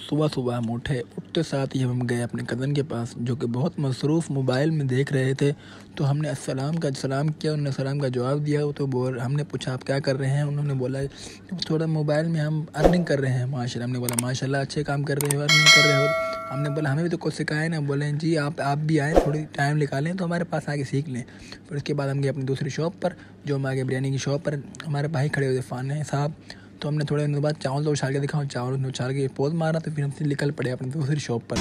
सुबह सुबह हम उठे, उठते साथ ही हम गए अपने कज़न के पास, जो कि बहुत मसरूफ़ मोबाइल में देख रहे थे तो हमने अस्सलाम का सलाम किया, उन्होंने सलाम का जवाब दिया तो बोल हमने पूछा, आप क्या कर रहे हैं? उन्होंने बोला, थोड़ा मोबाइल में हम अर्निंग कर रहे हैं। माशा हमने बोला, माशाल्लाह, अच्छे काम कर रहे हो, अर्निंग कर रहे हो। हमने बोला, हमें भी तो कुछ सिखाए ना। बोले, जी, आप आप भी आएँ, थोड़ी टाइम निकालें तो हमारे पास आके सीख लें। फिर उसके बाद हम गए अपनी दूसरी शॉप पर, जो हम आगे बिरयानी की शॉप पर, हमारे भाई खड़े हुए फ़ान साहब। तो हमने थोड़े दिनों बाद चावल तो उछाल के दिखा चावल उछाल के पोज मारा तो फिर हमसे निकल पड़े अपने दूसरी शॉप पर।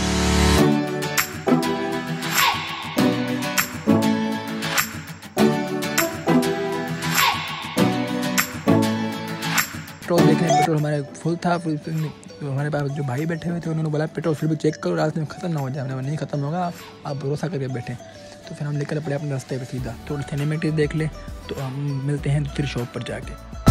पेट्रोल देख रहे हैं पेट्रोल हमारे फुल था, फिर तो हमारे पास जो भाई बैठे हुए थे, उन्होंने बोला, पेट्रोल फिर भी चेक करो रास्ते में ख़त्म ना हो जाए। नहीं ख़त्म होगा, आप भरोसा करके बैठे। तो फिर हम निकल पड़े अपने रास्ते पर सीधा। थोड़ी सिनेमेटिक देख ले तो हम मिलते हैं दूसरी शॉप पर जाके।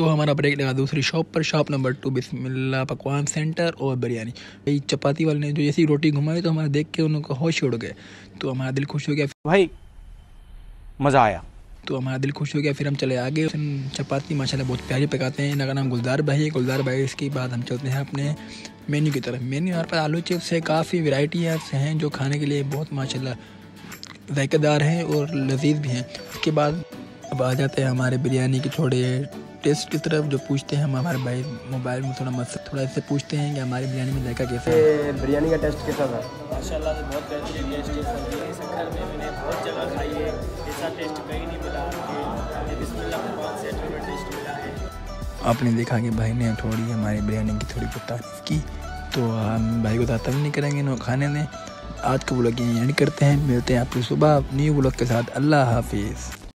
तो हमारा ब्रेक लगा दूसरी शॉप पर शॉप नंबर टू बिस्मिल्ला पकवान सेंटर और बिरयानी। भाई चपाती वाले ने जो जैसी रोटी घुमाई तो हमारे देख के उनको होश उड़ गए। तो हमारा दिल खुश हो गया। भाई मज़ा आया। तो हमारा दिल खुश हो गया फिर हम चले आगे। चपाती माशाल्लाह बहुत प्यारी पकाते हैं। इनका नाम गुलदार भाई है। गुलदार भाई इसके बाद हम चलते हैं अपने मेन्यू की तरफ़। मेन्यू हमारे पास आलू चिप्स है काफ़ी वैरायटियाँ हैं जो खाने के लिए बहुत माशाल्लाह जायकेदार हैं और लजीज भी हैं। उसके बाद अब आ जाते हैं हमारे बिरयानी के थोड़े टेस्ट की तरफ़ जो पूछते हैं हम हमारे भाई मोबाइल में थोड़ा मत थोड़ा इससे पूछते हैं कि हमारी बिरयानी में जायका कैसा है। बिरयानी का टेस्ट कैसा था? माशाल्लाह से बहुत बेहतरीन टेस्ट है इस घर में मैंने बहुत जगह खाई है ऐसा टेस्ट कहीं नहीं मिला बिस्मिल्लाह से टेस्ट मिला है। आपने देखा कि भाई ने थोड़ी हमारी बिरयानी की थोड़ी बहुत तारीफ़ की तो हम भाई को ज़्यादा नहीं करेंगे ना खाने दें आज के ब्लॉग यहीं एंड करते हैं मिलते हैं आपको सुबह न्यू ब्लॉग के साथ। अल्लाह हाफिज़।